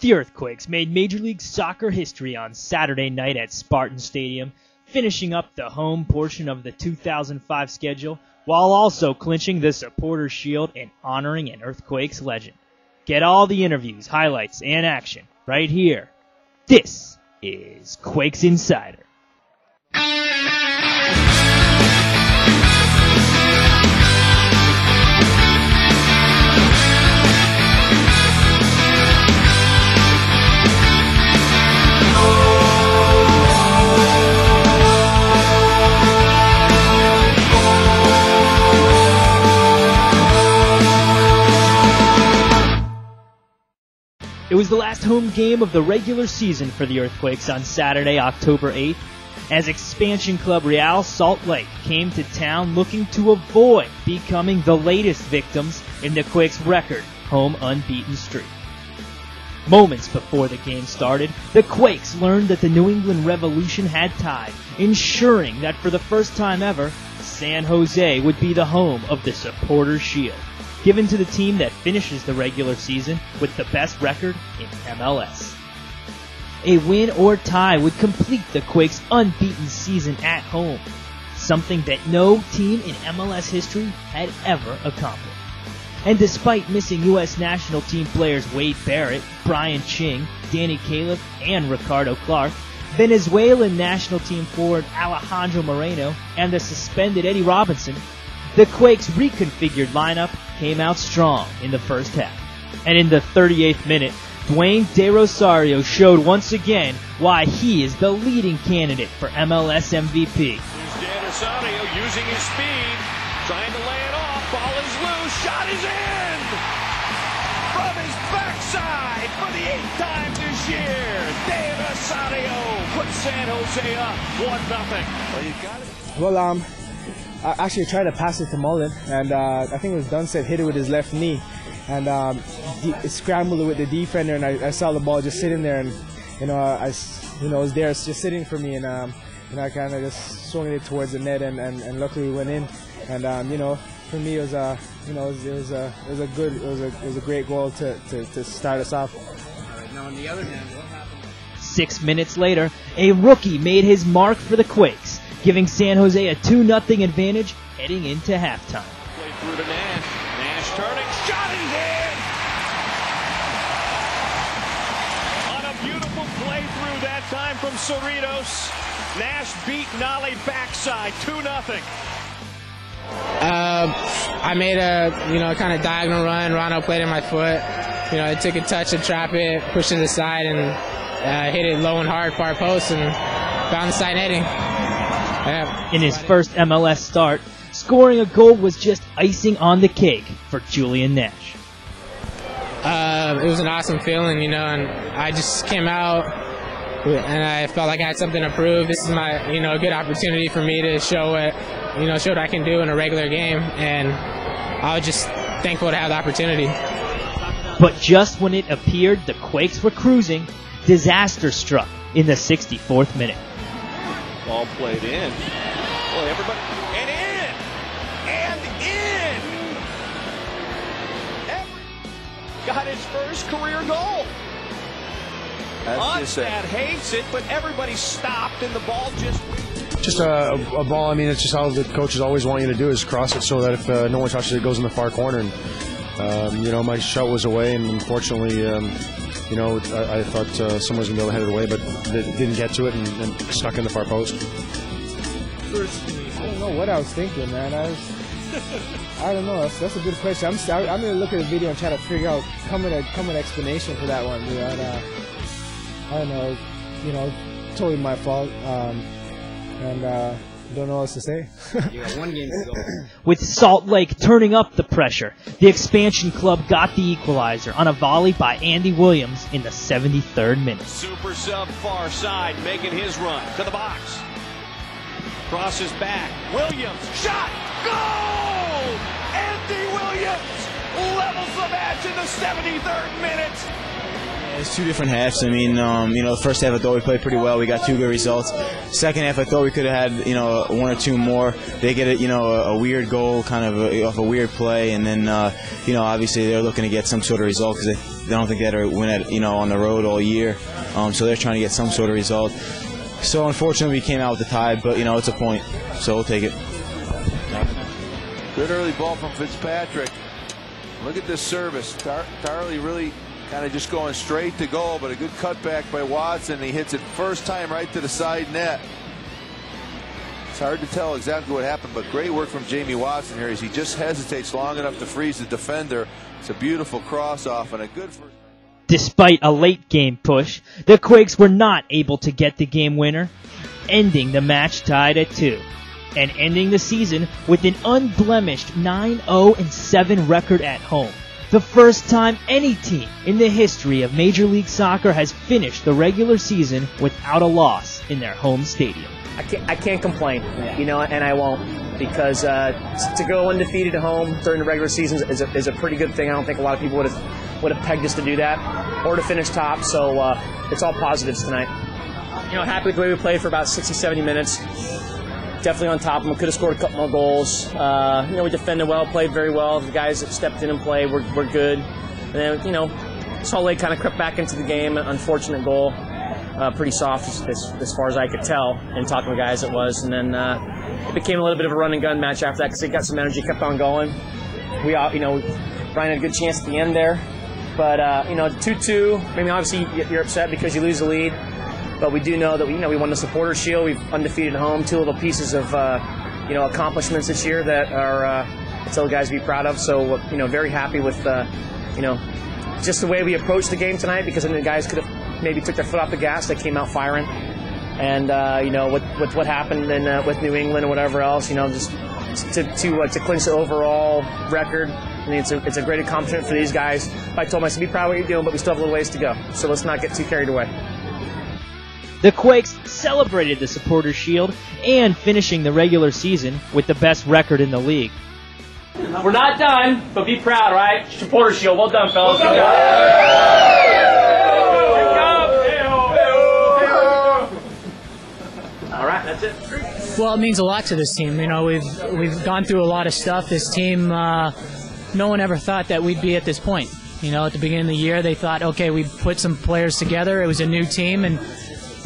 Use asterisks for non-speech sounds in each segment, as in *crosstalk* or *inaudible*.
The Earthquakes made Major League Soccer history on Saturday night at Spartan Stadium, finishing up the home portion of the 2005 schedule while also clinching the Supporters Shield and honoring an Earthquakes legend. Get all the interviews, highlights, and action right here. This is Quakes Insider. The last home game of the regular season for the Earthquakes on Saturday, October 8th, as expansion club Real Salt Lake came to town looking to avoid becoming the latest victims in the Quakes' record home unbeaten streak. Moments before the game started, the Quakes learned that the New England Revolution had tied, ensuring that for the first time ever, San Jose would be the home of the Supporters Shield given to the team that finishes the regular season with the best record in MLS. A win or tie would complete the Quakes' unbeaten season at home, something that no team in MLS history had ever accomplished. And despite missing U.S. national team players Wade Barrett, Brian Ching, Danny Califf, and Ricardo Clark, Venezuelan national team forward Alejandro Moreno, and the suspended Eddie Robinson, the Quakes' reconfigured lineup came out strong in the first half. And in the 38th minute, Dwayne De Rosario showed once again why he is the leading candidate for MLS MVP. Here's De Rosario using his speed, trying to lay it off. Ball is loose, shot is in! From his backside for the eighth time this year, De Rosario puts San Jose up 1 0. Well, you got it. Well, um, I actually tried to pass it to Mullan, and uh, I think it was Dunseth hit it with his left knee, and um, scrambled it with the defender, and I, I, saw the ball just sitting there, and you know, I, you know, it was there, it's just sitting for me, and um, you know, I kind of just swung it towards the net, and, and, and luckily we went in, and um, you know, for me it was a, you know, it was, it was, a, it was a good, it was a, it was a great goal to, to, to start us off. now on the other hand, what happened? Six minutes later, a rookie made his mark for the Quakes giving San Jose a 2 0 advantage heading into halftime. Play through to Nash. Nash turning, shot is in! On a beautiful play through that time from Cerritos. Nash beat Nolly backside 2 0. Uh, I made a you know kind of diagonal run. Ronald played in my foot. You know, I took a touch to trap it, pushed it aside, and uh, hit it low and hard far post, and found the side netting. In his first MLS start, scoring a goal was just icing on the cake for Julian Nash. Uh, it was an awesome feeling, you know, and I just came out and I felt like I had something to prove. This is my, you know, a good opportunity for me to show what, you know, show what I can do in a regular game, and I was just thankful to have the opportunity. But just when it appeared the Quakes were cruising, disaster struck in the 64th minute. Ball played in. Boy, everybody. And in! And in! Every, got his first career goal. Onstad hates it, but everybody stopped and the ball just. Just a, a, ball. I mean, it's just how the coaches always want you to do is cross it so that if uh, no one touches it, it goes in the far corner. And um, you know, my shot was away, and unfortunately, um, you know, I, I thought uh, someone was going to be able to head it away, but didn't get to it and, and stuck in the far post. I don't know what I was thinking, man. I was, I don't know. That's, that's a good question. I'm, I'm to look at the video and try to figure out, come with come an explanation for that one. Know, and, uh, I don't know. You know, totally my fault. Um, and, uh, don't know what else to say. one game to go. *laughs* With Salt Lake turning up the pressure, the expansion club got the equalizer on a volley by Andy Williams in the 73rd minute. Super sub far side making his run to the box. Crosses back. Williams shot. Goal! Andy Williams levels the match in the 73rd minute. It's two different halves. I mean, um, you know, the first half I thought we played pretty well. We got two good results. Second half I thought we could have had, you know, one or two more. They get it, you know, a, a weird goal, kind of a, off a weird play, and then, uh, you know, obviously they're looking to get some sort of result because they, they don't think they had to win it, you know, on the road all year. Um, so they're trying to get some sort of result. So unfortunately we came out with the tie, but you know, it's a point, so we'll take it. Good early ball from Fitzpatrick. Look at this service. Tar- Tarley really kind of just going straight to goal, but a good cutback by Watson. He hits it first time right to the side net. It's hard to tell exactly what happened, but great work from Jamie Watson here as he just hesitates long enough to freeze the defender. It's a beautiful cross off and a good first. Despite a late game push, the Quakes were not able to get the game winner, ending the match tied at 2 and ending the season with an unblemished 9-0 7 record at home. The first time any team in the history of Major League Soccer has finished the regular season without a loss in their home stadium. I can't, I can't complain, you know, and I won't because uh, to go undefeated at home during the regular season is a, is a pretty good thing. I don't think a lot of people would have would have pegged us to do that or to finish top. So uh, it's all positives tonight. You know, happy with the way we played for about 60, 70 minutes definitely on top of them. Could have scored a couple more goals. Uh, you know, we defended well, played very well. The guys that stepped in and played were, were good. And then, you know, Salt Lake kind of crept back into the game. Unfortunate goal. Uh, pretty soft as, as, far as I could tell in talking to guys it was. And then uh, it became a little bit of a run and gun match after that because they got some energy, kept on going. We, all, you know, Brian had a good chance at the end there. But, uh, you know, 2 2, I mean, obviously you're upset because you lose the lead. But we do know that we, you know we won the Supporter Shield. We've undefeated at home. Two little pieces of uh, you know accomplishments this year that are uh, the guys to be proud of. So you know very happy with uh, you know just the way we approached the game tonight because then the guys could have maybe took their foot off the gas. They came out firing, and uh, you know with, with what happened in, uh, with New England and whatever else, you know just to to, uh, to clinch the overall record. I mean, it's a, it's a great accomplishment for these guys. I told them I said, be proud of what you're doing, but we still have a little ways to go. So let's not get too carried away. The Quakes celebrated the Supporters Shield and finishing the regular season with the best record in the league. We're not done, but be proud, right? Supporters Shield. Well done, fellas. Good job. All right, that's it. Well, it means a lot to this team. You know, we've we've gone through a lot of stuff. This team, uh, no one ever thought that we'd be at this point. You know, at the beginning of the year, they thought, okay, we put some players together. It was a new team, and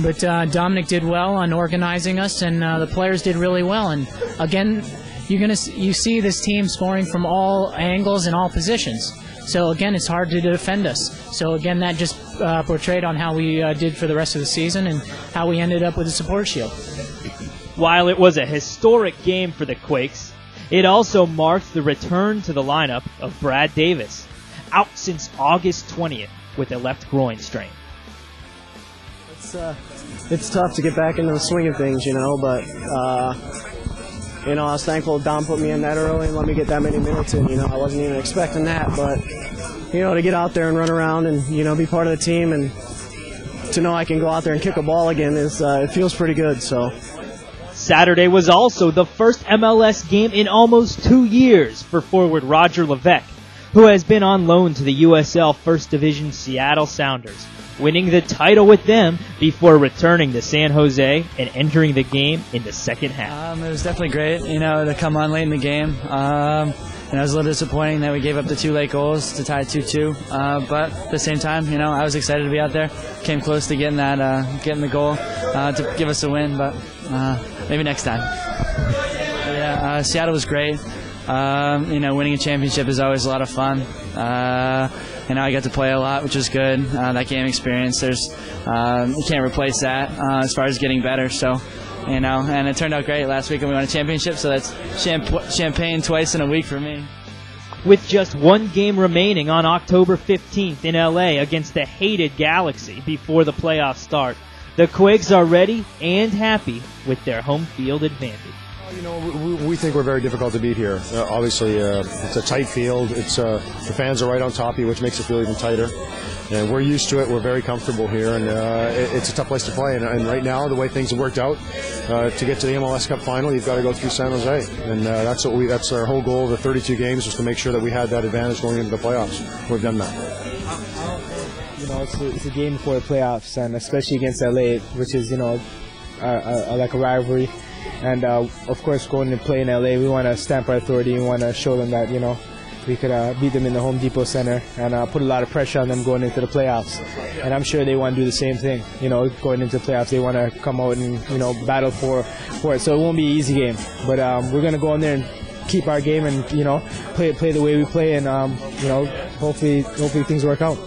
but uh, Dominic did well on organizing us, and uh, the players did really well. And again, you're gonna you see this team scoring from all angles and all positions. So again, it's hard to defend us. So again, that just uh, portrayed on how we uh, did for the rest of the season and how we ended up with the support shield. While it was a historic game for the Quakes, it also marked the return to the lineup of Brad Davis, out since August 20th with a left groin strain it's uh, it's tough to get back into the swing of things, you know. But uh, you know, I was thankful Dom put me in that early and let me get that many minutes in. You know, I wasn't even expecting that, but you know, to get out there and run around and you know be part of the team and to know I can go out there and kick a ball again is uh, it feels pretty good. So. Saturday was also the first MLS game in almost two years for forward Roger Levesque, who has been on loan to the USL First Division Seattle Sounders winning the title with them before returning to San Jose and entering the game in the second half. Um, it was definitely great, you know, to come on late in the game. Um, and it was a little disappointing that we gave up the two late goals to tie 2-2. Uh, but at the same time, you know, I was excited to be out there. Came close to getting that, uh, getting the goal uh, to give us a win, but uh, maybe next time. Yeah, uh, Seattle was great. Um, you know, winning a championship is always a lot of fun. Uh, and I got to play a lot, which is good. Uh, that game experience, there's um, you can't replace that uh, as far as getting better. So, you know, and it turned out great last week, and we won a championship. So that's champ- champagne twice in a week for me. With just one game remaining on October 15th in LA against the hated Galaxy before the playoffs start, the Quakes are ready and happy with their home field advantage. You know, we, we, think we're very difficult to beat here. Uh, obviously, uh, it's a tight field. It's uh, the fans are right on top of you, which makes it feel even tighter. And we're used to it. We're very comfortable here, and uh, it, it's a tough place to play. And, and, right now, the way things have worked out, uh, to get to the MLS Cup final, you've got to go through San Jose, and uh, that's what we. That's our whole goal of the 32 games, was to make sure that we had that advantage going into the playoffs. We've done that. you know, it's a, it's a game for the playoffs, and especially against LA, which is, you know, uh, uh, like a rivalry. And uh, of course, going to play in LA, we want to stamp our authority. We want to show them that, you know, we could uh, beat them in the Home Depot Center and uh, put a lot of pressure on them going into the playoffs. And I'm sure they want to do the same thing. You know, going into the playoffs, they want to come out and you know battle for for it. So it won't be an easy game, but um, we're gonna go in there and keep our game and you know play play the way we play, and um, you know hopefully hopefully things work out.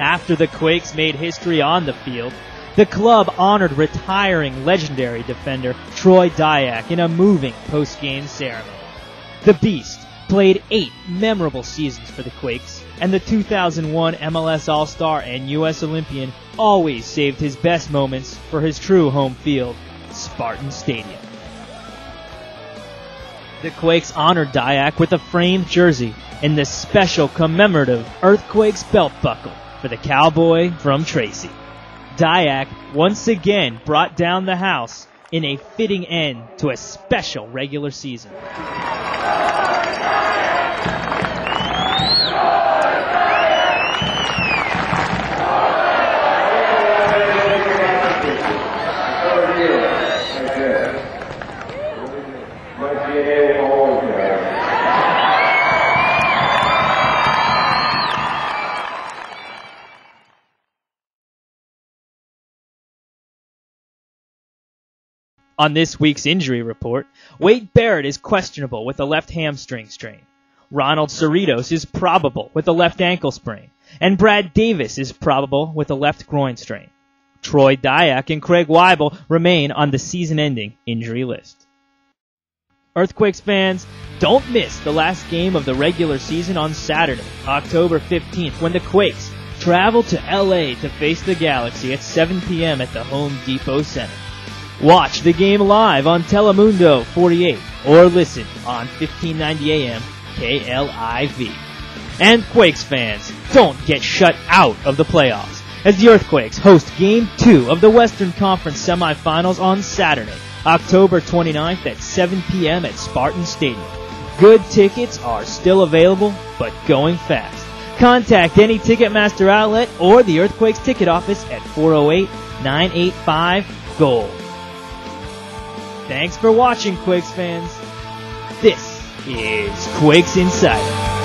After the Quakes made history on the field, the club honored retiring legendary defender Troy Dayak in a moving post-game ceremony. The Beast played eight memorable seasons for the Quakes, and the 2001 MLS All-Star and U.S. Olympian always saved his best moments for his true home field, Spartan Stadium. The Quakes honored Dayak with a framed jersey and the special commemorative Earthquakes belt buckle for the cowboy from Tracy. Dayak once again brought down the house in a fitting end to a special regular season. On this week's injury report, Wade Barrett is questionable with a left hamstring strain. Ronald Cerritos is probable with a left ankle sprain. And Brad Davis is probable with a left groin strain. Troy Dayak and Craig Weibel remain on the season-ending injury list. Earthquakes fans, don't miss the last game of the regular season on Saturday, October 15th, when the Quakes travel to LA to face the Galaxy at 7 p.m. at the Home Depot Center. Watch the game live on Telemundo 48 or listen on 1590 AM KLIV. And Quakes fans, don't get shut out of the playoffs as the Earthquakes host Game 2 of the Western Conference semifinals on Saturday, October 29th at 7 p.m. at Spartan Stadium. Good tickets are still available, but going fast. Contact any Ticketmaster outlet or the Earthquakes ticket office at 408 985 GOLD. Thanks for watching, Quakes fans. This is Quakes Insider.